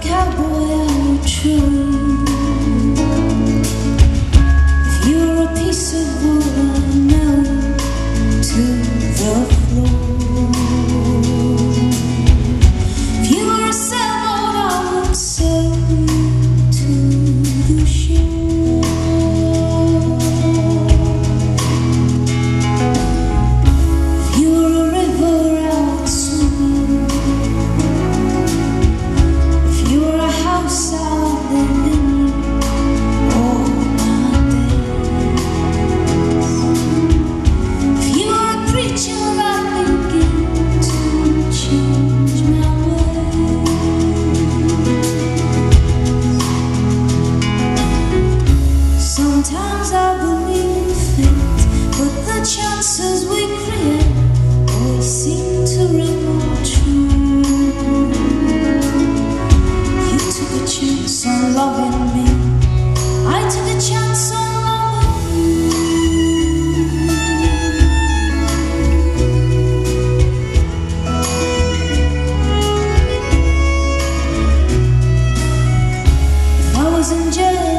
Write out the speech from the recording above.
cowboy out true. I believe in fate, but the chances we create always seem to. You took chance on loving me, I took chance on loving you. I was in jail.